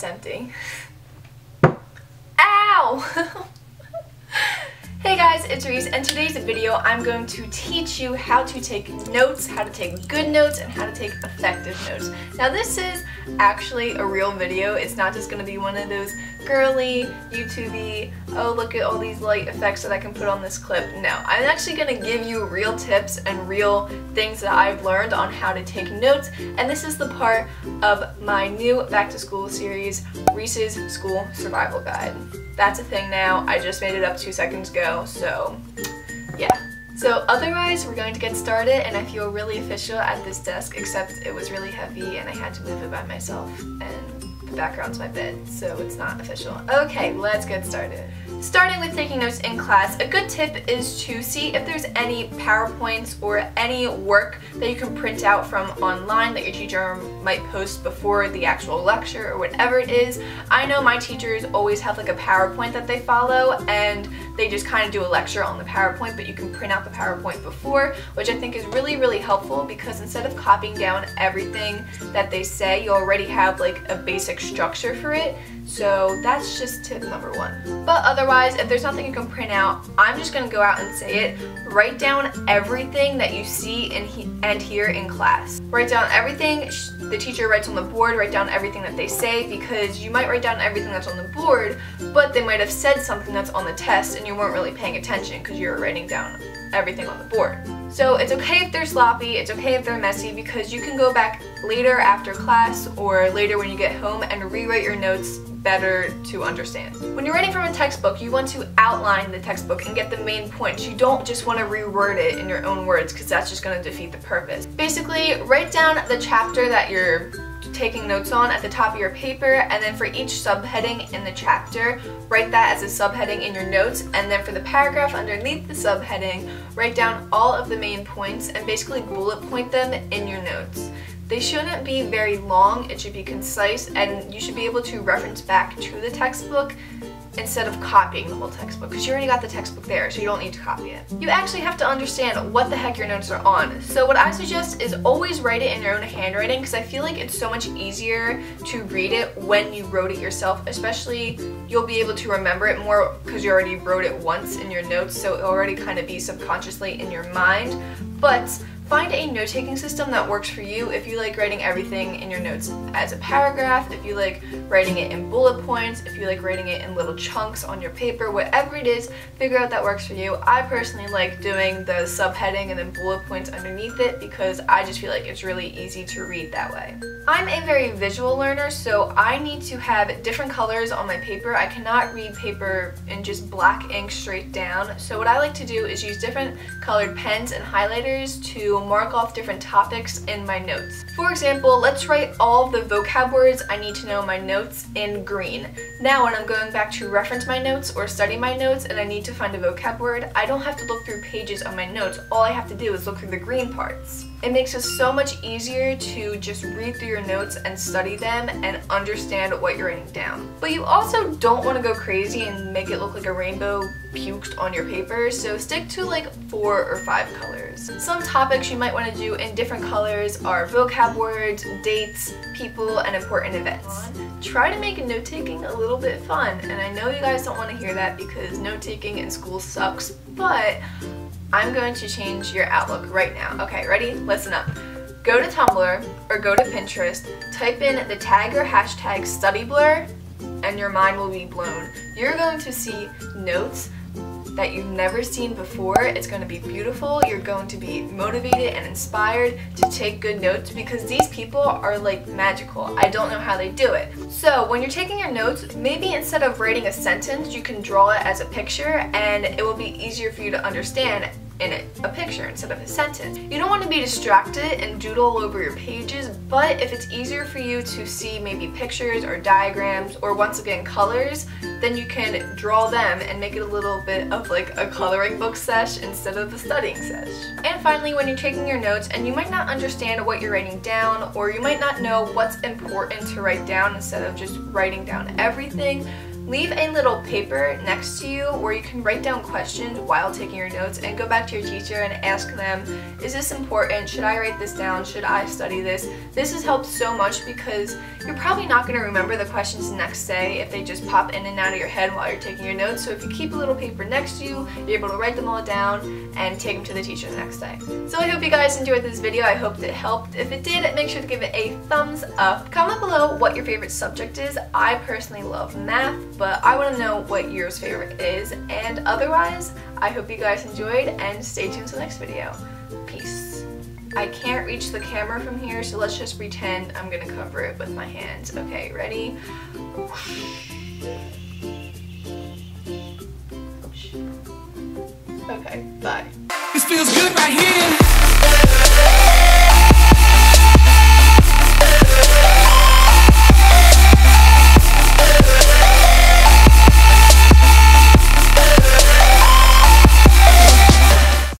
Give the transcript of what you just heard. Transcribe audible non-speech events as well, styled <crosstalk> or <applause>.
that's. Ow! <laughs> Hey guys, it's Reese and today's video I'm going to teach you how to take notes, how to take good notes, and how to take effective notes. Now this is actually a real video. It's not just going to be one of those girly, YouTubey, oh look at all these light effects that I can put on this clip. No, I'm actually going to give you real tips and real things that I've learned on how to take notes and this is the part of my new back to school series, Reese's School Survival Guide. That's a thing now. I just made it up two seconds ago, so yeah. So otherwise, we're going to get started, and I feel really official at this desk, except it was really heavy and I had to move it by myself, and the background's my bed, so it's not official. Okay, let's get started. Starting with taking notes in class, a good tip is to see if there's any PowerPoints or any work that you can print out from online that your teacher might post before the actual lecture or whatever it is. I know my teachers always have like a PowerPoint that they follow and they just kind of do a lecture on the PowerPoint but you can print out the PowerPoint before which I think is really really helpful because instead of copying down everything that they say you already have like a basic structure for it so that's just tip number one. But otherwise, if there's nothing you can print out, I'm just going to go out and say it. Write down everything that you see and, he and hear in class. Write down everything the teacher writes on the board, write down everything that they say because you might write down everything that's on the board, but they might have said something that's on the test and you weren't really paying attention because you were writing down everything on the board. So it's okay if they're sloppy, it's okay if they're messy because you can go back later after class or later when you get home and rewrite your notes better to understand. When you're writing from a textbook, you want to outline the textbook and get the main points. You don't just want to reword it in your own words because that's just going to defeat the purpose. Basically, write down the chapter that you're taking notes on at the top of your paper and then for each subheading in the chapter write that as a subheading in your notes and then for the paragraph underneath the subheading write down all of the main points and basically bullet point them in your notes. They shouldn't be very long, it should be concise, and you should be able to reference back to the textbook instead of copying the whole textbook because you already got the textbook there so you don't need to copy it. You actually have to understand what the heck your notes are on. So what I suggest is always write it in your own handwriting because I feel like it's so much easier to read it when you wrote it yourself especially you'll be able to remember it more because you already wrote it once in your notes so it'll already kind of be subconsciously in your mind. But Find a note-taking system that works for you if you like writing everything in your notes as a paragraph, if you like writing it in bullet points, if you like writing it in little chunks on your paper, whatever it is, figure out that works for you. I personally like doing the subheading and then bullet points underneath it because I just feel like it's really easy to read that way. I'm a very visual learner, so I need to have different colors on my paper. I cannot read paper in just black ink straight down, so what I like to do is use different colored pens and highlighters to mark off different topics in my notes. For example, let's write all the vocab words I need to know my notes in green. Now when I'm going back to reference my notes or study my notes and I need to find a vocab word, I don't have to look through pages of my notes. All I have to do is look through the green parts. It makes it so much easier to just read through your notes and study them and understand what you're writing down. But you also don't want to go crazy and make it look like a rainbow puked on your paper, so stick to like four or five colors. Some topics you might want to do in different colors are vocab words, dates, people, and important events. Try to make note-taking a little bit fun, and I know you guys don't want to hear that because note-taking in school sucks, but I'm going to change your outlook right now. Okay, ready? Listen up. Go to Tumblr or go to Pinterest, type in the tag or hashtag Studyblr, and your mind will be blown. You're going to see notes that you've never seen before. It's going to be beautiful. You're going to be motivated and inspired to take good notes because these people are like magical. I don't know how they do it. So when you're taking your notes, maybe instead of writing a sentence, you can draw it as a picture and it will be easier for you to understand in it, a picture instead of a sentence. You don't want to be distracted and doodle over your pages, but if it's easier for you to see maybe pictures or diagrams or once again colors, then you can draw them and make it a little bit of like a coloring book sesh instead of a studying sesh. And finally, when you're taking your notes and you might not understand what you're writing down or you might not know what's important to write down instead of just writing down everything, leave a little paper next to you where you can write down questions while taking your notes and go back to your teacher and ask them, is this important? Should I write this down? Should I study this? This has helped so much because you're probably not going to remember the questions next day if they just pop in and out of your head while you're taking your notes. So if you keep a little paper next to you, you're able to write them all down and take them to the teacher the next day. So I hope you guys enjoyed this video. I hope it helped. If it did, make sure to give it a thumbs up. Comment below what your favorite subject is. I personally love math, but I want to know what yours favorite is. And otherwise, I hope you guys enjoyed and stay tuned to the next video. Peace. I can't reach the camera from here, so let's just pretend I'm gonna cover it with my hands. Okay, ready? Okay, bye. This feels good right here.